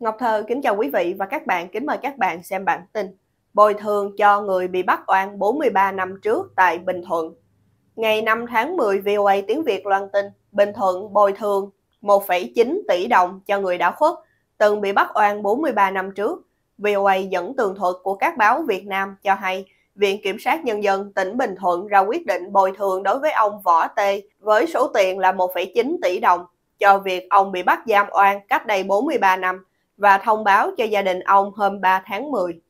Ngọc Thơ kính chào quý vị và các bạn, kính mời các bạn xem bản tin Bồi thường cho người bị bắt oan 43 năm trước tại Bình Thuận. Ngày 5 tháng 10, VOA tiếng Việt loan tin Bình Thuận bồi thường 1,9 tỷ đồng cho người đã khuất, từng bị bắt oan 43 năm trước. VOA dẫn tường thuật của các báo Việt Nam cho hay Viện Kiểm sát Nhân dân tỉnh Bình Thuận ra quyết định bồi thường đối với ông Võ Tê với số tiền là 1,9 tỷ đồng cho việc ông bị bắt giam oan cách đây 43 năm và thông báo cho gia đình ông hôm 3 tháng 10.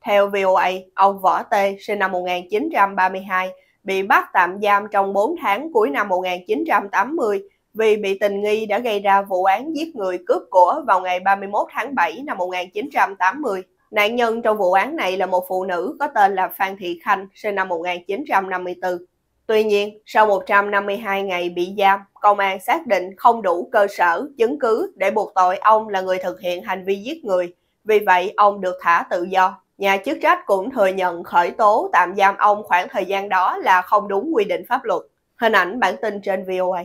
Theo VOA, ông Võ Tê sinh năm 1932 bị bắt tạm giam trong 4 tháng cuối năm 1980 vì bị tình nghi đã gây ra vụ án giết người cướp của vào ngày 31 tháng 7 năm 1980. Nạn nhân trong vụ án này là một phụ nữ có tên là Phan Thị Khanh, sinh năm 1954. Tuy nhiên, sau 152 ngày bị giam, công an xác định không đủ cơ sở, chứng cứ để buộc tội ông là người thực hiện hành vi giết người. Vì vậy, ông được thả tự do. Nhà chức trách cũng thừa nhận khởi tố tạm giam ông khoảng thời gian đó là không đúng quy định pháp luật. Hình ảnh bản tin trên VOA.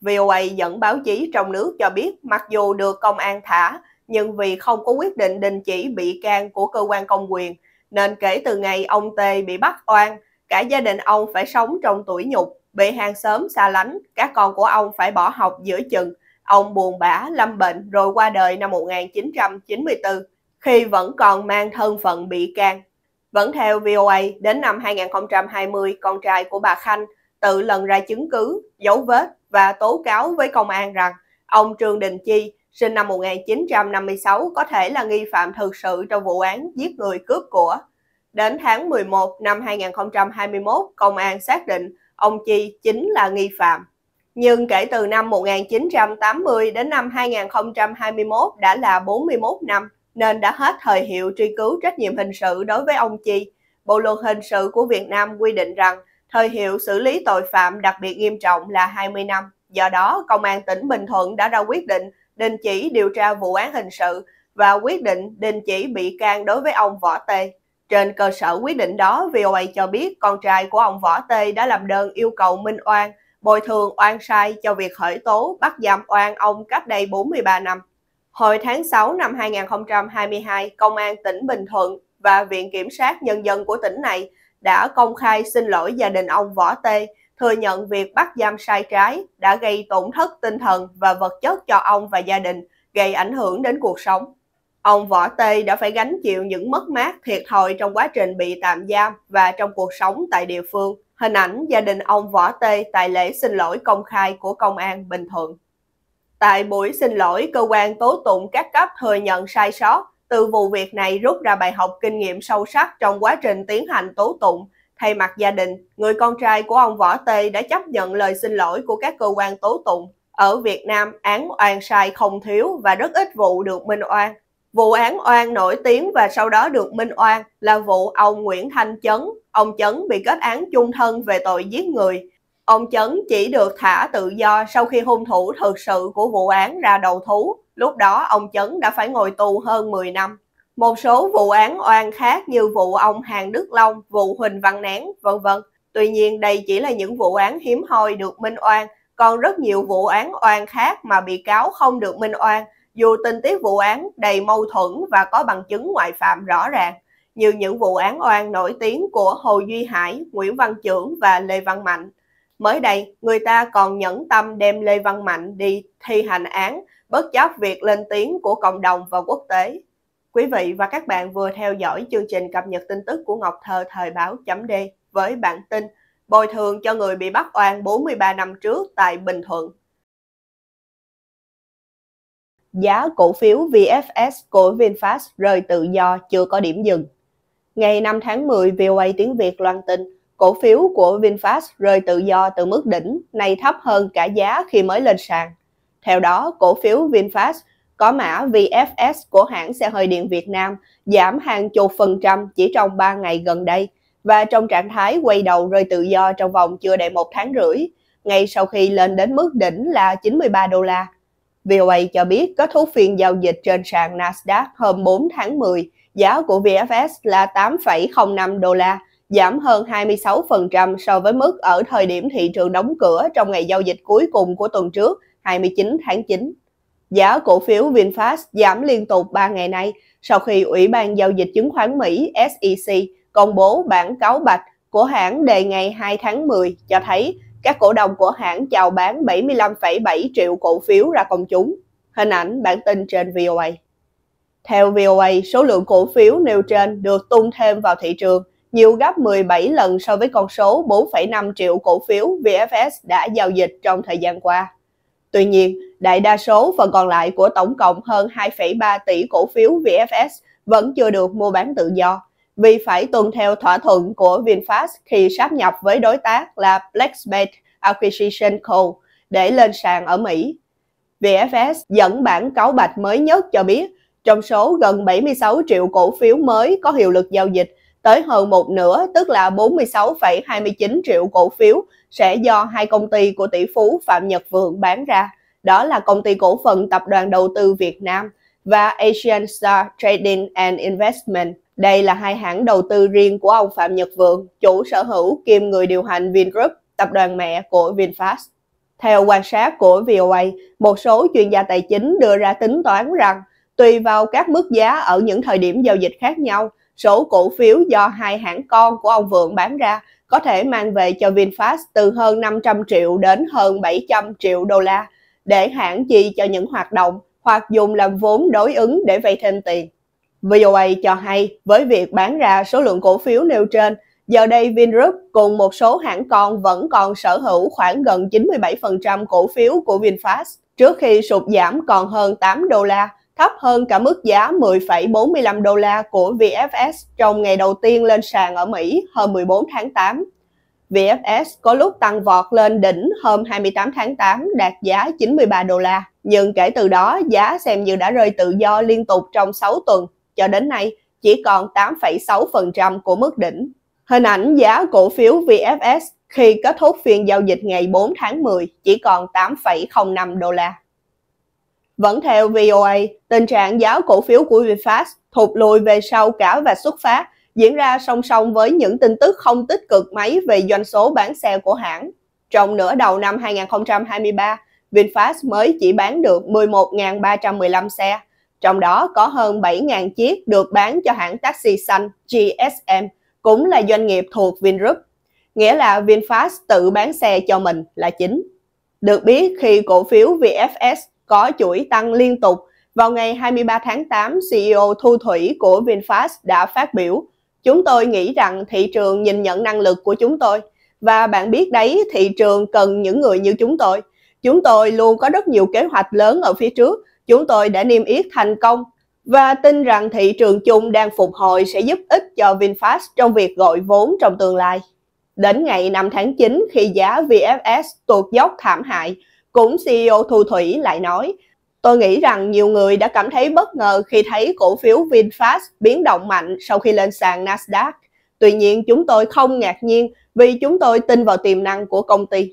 VOA dẫn báo chí trong nước cho biết mặc dù được công an thả, nhưng vì không có quyết định đình chỉ bị can của cơ quan công quyền, nên kể từ ngày ông Tê bị bắt oan, cả gia đình ông phải sống trong tuổi nhục, bị hàng xóm xa lánh, các con của ông phải bỏ học giữa chừng. Ông buồn bã, lâm bệnh rồi qua đời năm 1994, khi vẫn còn mang thân phận bị can. Vẫn theo VOA, đến năm 2020, con trai của bà Khanh tự lần ra chứng cứ, dấu vết và tố cáo với công an rằng ông Trương Đình Chi, sinh năm 1956, có thể là nghi phạm thực sự trong vụ án giết người cướp của. Đến tháng 11 năm 2021, công an xác định ông Chi chính là nghi phạm. Nhưng kể từ năm 1980 đến năm 2021 đã là 41 năm, nên đã hết thời hiệu truy cứu trách nhiệm hình sự đối với ông Chi. Bộ luật hình sự của Việt Nam quy định rằng thời hiệu xử lý tội phạm đặc biệt nghiêm trọng là 20 năm. Do đó, Công an tỉnh Bình Thuận đã ra quyết định đình chỉ điều tra vụ án hình sự và quyết định đình chỉ bị can đối với ông Võ Tê. Trên cơ sở quyết định đó, VOA cho biết con trai của ông Võ Tê đã làm đơn yêu cầu Minh Oan bồi thường oan sai cho việc khởi tố bắt giam oan ông cách đây 43 năm. Hồi tháng 6 năm 2022, Công an tỉnh Bình Thuận và Viện Kiểm sát Nhân dân của tỉnh này đã công khai xin lỗi gia đình ông Võ Tê, thừa nhận việc bắt giam sai trái đã gây tổn thất tinh thần và vật chất cho ông và gia đình, gây ảnh hưởng đến cuộc sống. Ông Võ tây đã phải gánh chịu những mất mát thiệt thòi trong quá trình bị tạm giam và trong cuộc sống tại địa phương. Hình ảnh gia đình ông Võ Tê tại lễ xin lỗi công khai của Công an Bình Thuận. Tại buổi xin lỗi, cơ quan tố tụng các cấp thừa nhận sai sót, từ vụ việc này rút ra bài học kinh nghiệm sâu sắc trong quá trình tiến hành tố tụng. Thay mặt gia đình, người con trai của ông Võ Tê đã chấp nhận lời xin lỗi của các cơ quan tố tụng. Ở Việt Nam, án oan sai không thiếu và rất ít vụ được minh oan. Vụ án oan nổi tiếng và sau đó được minh oan là vụ ông Nguyễn Thanh Chấn. Ông Chấn bị kết án chung thân về tội giết người. Ông Chấn chỉ được thả tự do sau khi hung thủ thực sự của vụ án ra đầu thú. Lúc đó ông Chấn đã phải ngồi tù hơn 10 năm. Một số vụ án oan khác như vụ ông Hàng Đức Long, vụ Huỳnh Văn Nén, vân vân. Tuy nhiên đây chỉ là những vụ án hiếm hoi được minh oan, còn rất nhiều vụ án oan khác mà bị cáo không được minh oan dù tình tiết vụ án đầy mâu thuẫn và có bằng chứng ngoại phạm rõ ràng, như những vụ án oan nổi tiếng của Hồ Duy Hải, Nguyễn Văn Trưởng và Lê Văn Mạnh. Mới đây, người ta còn nhẫn tâm đem Lê Văn Mạnh đi thi hành án, bất chấp việc lên tiếng của cộng đồng và quốc tế. Quý vị và các bạn vừa theo dõi chương trình cập nhật tin tức của Ngọc Thơ Thời báo chấm D với bản tin Bồi thường cho người bị bắt oan 43 năm trước tại Bình Thuận giá cổ phiếu VFS của VinFast rơi tự do chưa có điểm dừng. Ngày 5 tháng 10, VOA tiếng Việt loan tin, cổ phiếu của VinFast rơi tự do từ mức đỉnh, này thấp hơn cả giá khi mới lên sàn. Theo đó, cổ phiếu VinFast có mã VFS của hãng xe hơi điện Việt Nam giảm hàng chục phần trăm chỉ trong 3 ngày gần đây và trong trạng thái quay đầu rơi tự do trong vòng chưa đầy một tháng rưỡi, ngay sau khi lên đến mức đỉnh là 93 đô la VOA cho biết kết thúc phiên giao dịch trên sàn Nasdaq hôm 4 tháng 10, giá của VFS là 8,05 đô la, giảm hơn 26% so với mức ở thời điểm thị trường đóng cửa trong ngày giao dịch cuối cùng của tuần trước, 29 tháng 9. Giá cổ phiếu VinFast giảm liên tục 3 ngày nay sau khi Ủy ban Giao dịch Chứng khoán Mỹ SEC công bố bản cáo bạch của hãng đề ngày 2 tháng 10 cho thấy các cổ đông của hãng chào bán 75,7 triệu cổ phiếu ra công chúng. Hình ảnh bản tin trên VOA. Theo VOA, số lượng cổ phiếu nêu trên được tung thêm vào thị trường nhiều gấp 17 lần so với con số 4,5 triệu cổ phiếu VFS đã giao dịch trong thời gian qua. Tuy nhiên, đại đa số phần còn lại của tổng cộng hơn 2,3 tỷ cổ phiếu VFS vẫn chưa được mua bán tự do vì phải tuân theo thỏa thuận của VinFast khi sáp nhập với đối tác là Blacksmith Acquisition Co. để lên sàn ở Mỹ. VFS dẫn bản cáo bạch mới nhất cho biết trong số gần 76 triệu cổ phiếu mới có hiệu lực giao dịch, tới hơn một nửa, tức là 46,29 triệu cổ phiếu sẽ do hai công ty của tỷ phú Phạm Nhật Vượng bán ra. Đó là công ty cổ phần Tập đoàn Đầu tư Việt Nam và Asian Star Trading and Investment. Đây là hai hãng đầu tư riêng của ông Phạm Nhật Vượng, chủ sở hữu kiêm người điều hành Vingroup, tập đoàn mẹ của VinFast. Theo quan sát của VOA, một số chuyên gia tài chính đưa ra tính toán rằng tùy vào các mức giá ở những thời điểm giao dịch khác nhau, số cổ phiếu do hai hãng con của ông Vượng bán ra có thể mang về cho VinFast từ hơn 500 triệu đến hơn 700 triệu đô la để hãng chi cho những hoạt động hoặc dùng làm vốn đối ứng để vay thêm tiền. VOA cho hay với việc bán ra số lượng cổ phiếu nêu trên, giờ đây Vingroup cùng một số hãng con vẫn còn sở hữu khoảng gần 97% cổ phiếu của VinFast trước khi sụt giảm còn hơn 8 đô la, thấp hơn cả mức giá 10,45 đô la của VFS trong ngày đầu tiên lên sàn ở Mỹ hôm 14 tháng 8. VFS có lúc tăng vọt lên đỉnh hôm 28 tháng 8 đạt giá 93 đô la, nhưng kể từ đó giá xem như đã rơi tự do liên tục trong 6 tuần, cho đến nay chỉ còn 8,6% của mức đỉnh. Hình ảnh giá cổ phiếu VFS khi kết thúc phiên giao dịch ngày 4 tháng 10 chỉ còn 8,05 đô la. Vẫn theo VOA, tình trạng giá cổ phiếu của VinFast thụt lùi về sau cả và xuất phát diễn ra song song với những tin tức không tích cực mấy về doanh số bán xe của hãng. Trong nửa đầu năm 2023, VinFast mới chỉ bán được 11.315 xe, trong đó có hơn 7.000 chiếc được bán cho hãng taxi xanh GSM, cũng là doanh nghiệp thuộc Vingroup. Nghĩa là VinFast tự bán xe cho mình là chính. Được biết khi cổ phiếu VFS có chuỗi tăng liên tục, vào ngày 23 tháng 8, CEO Thu Thủy của VinFast đã phát biểu Chúng tôi nghĩ rằng thị trường nhìn nhận năng lực của chúng tôi và bạn biết đấy, thị trường cần những người như chúng tôi. Chúng tôi luôn có rất nhiều kế hoạch lớn ở phía trước. Chúng tôi đã niêm yết thành công và tin rằng thị trường chung đang phục hồi sẽ giúp ích cho VinFast trong việc gọi vốn trong tương lai. Đến ngày 5 tháng 9 khi giá VFS tuột dốc thảm hại, cũng CEO Thu Thủy lại nói Tôi nghĩ rằng nhiều người đã cảm thấy bất ngờ khi thấy cổ phiếu VinFast biến động mạnh sau khi lên sàn Nasdaq. Tuy nhiên, chúng tôi không ngạc nhiên vì chúng tôi tin vào tiềm năng của công ty.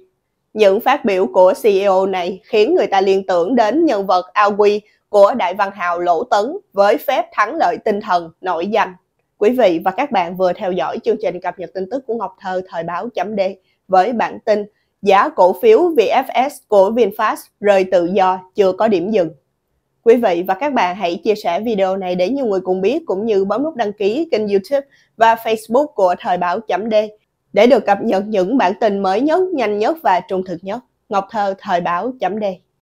Những phát biểu của CEO này khiến người ta liên tưởng đến nhân vật Ao Quy của đại văn hào Lỗ Tấn với phép thắng lợi tinh thần nổi danh. Quý vị và các bạn vừa theo dõi chương trình cập nhật tin tức của Ngọc Thơ, thời báo chấm D với bản tin giá cổ phiếu VFS của VinFast rơi tự do, chưa có điểm dừng. Quý vị và các bạn hãy chia sẻ video này để nhiều người cùng biết cũng như bấm nút đăng ký kênh YouTube và Facebook của Thời báo chấm D để được cập nhật những bản tin mới nhất, nhanh nhất và trung thực nhất. Ngọc Thơ Thời báo chấm đề.